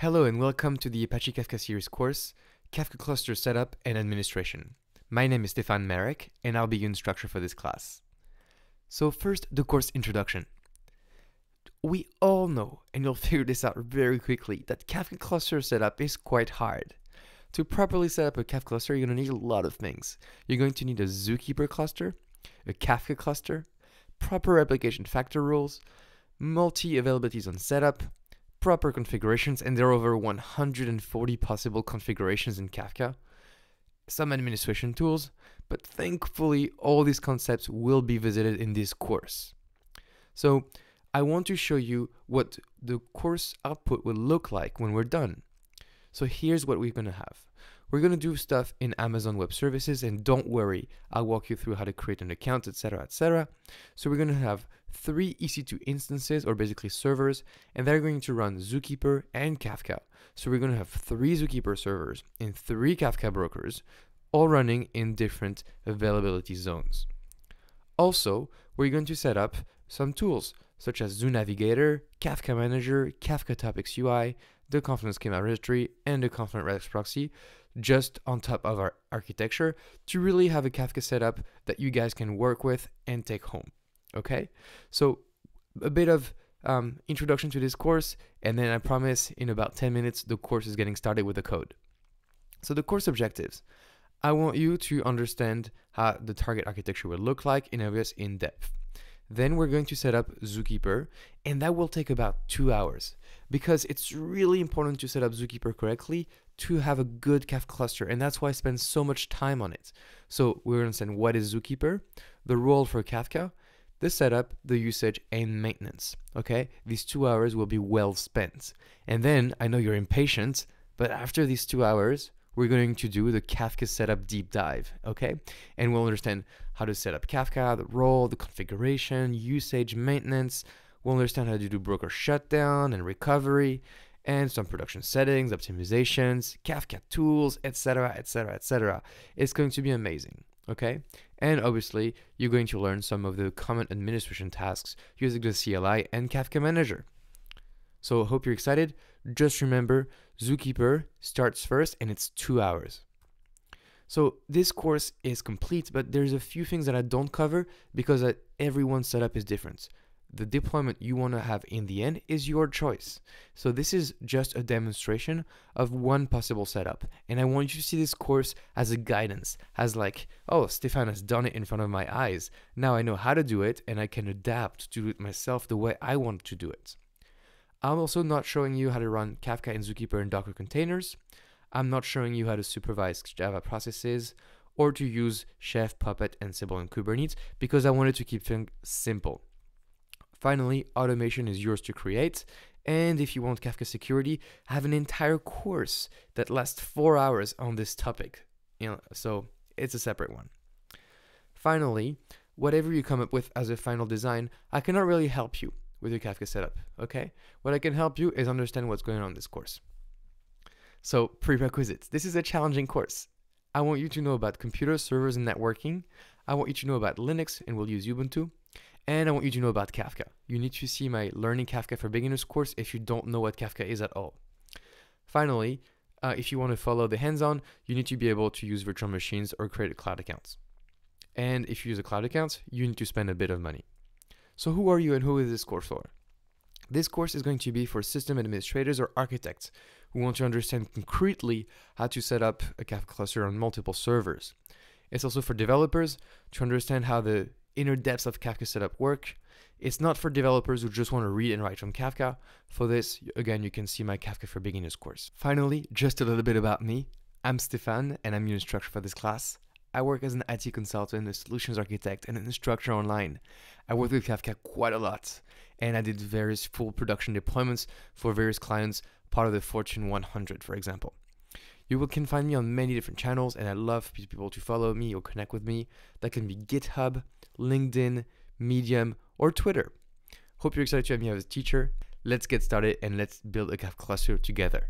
Hello and welcome to the Apache Kafka series course, Kafka Cluster Setup and Administration. My name is Stephane Maarek and I'll be your instructor for this class. So first, the course introduction. We all know, and you'll figure this out very quickly, that Kafka Cluster Setup is quite hard. To properly set up a Kafka cluster, you're going to need a lot of things. You're going to need a Zookeeper cluster, a Kafka cluster, proper replication factor rules, multi-availability zone setup, proper configurations, and there are over 140 possible configurations in Kafka, some administration tools, but thankfully all these concepts will be visited in this course. So I want to show you what the course output will look like when we're done. So here's what we're going to have. We're going to do stuff in Amazon Web Services and don't worry, I'll walk you through how to create an account, etc, etc. So we're going to have three EC2 instances or basically servers and they're going to run Zookeeper and Kafka. So we're going to have three Zookeeper servers and three Kafka brokers all running in different availability zones. Also, we're going to set up some tools such as Zoo Navigator, Kafka Manager, Kafka Topics UI, the Confluent Schema Registry, and the Confluent REST Proxy just on top of our architecture to really have a Kafka setup that you guys can work with and take home. Okay, so a bit of um, introduction to this course, and then I promise in about 10 minutes the course is getting started with the code. So the course objectives. I want you to understand how the target architecture will look like in AWS in depth. Then we're going to set up Zookeeper, and that will take about two hours because it's really important to set up Zookeeper correctly to have a good Kafka cluster, and that's why I spend so much time on it. So we're going to understand what is Zookeeper, the role for Kafka, the setup, the usage, and maintenance. Okay, these two hours will be well spent. And then I know you're impatient, but after these two hours, we're going to do the Kafka setup deep dive, okay? And we'll understand how to set up Kafka, the role, the configuration, usage, maintenance. We'll understand how to do broker shutdown and recovery, and some production settings, optimizations, Kafka tools, etc., etc., etc. It's going to be amazing, okay? And obviously, you're going to learn some of the common administration tasks using the CLI and Kafka Manager. So I hope you're excited. Just remember, Zookeeper starts first and it's two hours. So this course is complete, but there's a few things that I don't cover because uh, everyone's setup is different the deployment you want to have in the end is your choice. So this is just a demonstration of one possible setup. And I want you to see this course as a guidance, as like, oh, Stephane has done it in front of my eyes. Now I know how to do it and I can adapt to do it myself the way I want to do it. I'm also not showing you how to run Kafka and Zookeeper in Docker containers. I'm not showing you how to supervise Java processes or to use Chef, Puppet, Ansible, and Kubernetes because I wanted to keep things simple. Finally, automation is yours to create. And if you want Kafka security, I have an entire course that lasts four hours on this topic. You know, so it's a separate one. Finally, whatever you come up with as a final design, I cannot really help you with your Kafka setup, okay? What I can help you is understand what's going on in this course. So, prerequisites. This is a challenging course. I want you to know about computers, servers and networking. I want you to know about Linux, and we'll use Ubuntu. And I want you to know about Kafka. You need to see my Learning Kafka for Beginners course if you don't know what Kafka is at all. Finally, uh, if you want to follow the hands-on, you need to be able to use virtual machines or create cloud accounts. And if you use a cloud account, you need to spend a bit of money. So who are you and who is this course for? This course is going to be for system administrators or architects who want to understand concretely how to set up a Kafka cluster on multiple servers. It's also for developers to understand how the inner depths of Kafka setup work. It's not for developers who just want to read and write from Kafka. For this, again, you can see my Kafka for Beginners course. Finally, just a little bit about me. I'm Stephane, and I'm your instructor for this class. I work as an IT consultant, a solutions architect, and an instructor online. I work with Kafka quite a lot, and I did various full production deployments for various clients, part of the Fortune 100, for example. You can find me on many different channels, and I love people to follow me or connect with me. That can be GitHub, LinkedIn, Medium, or Twitter. Hope you're excited to have me as a teacher. Let's get started and let's build a Kafka cluster together.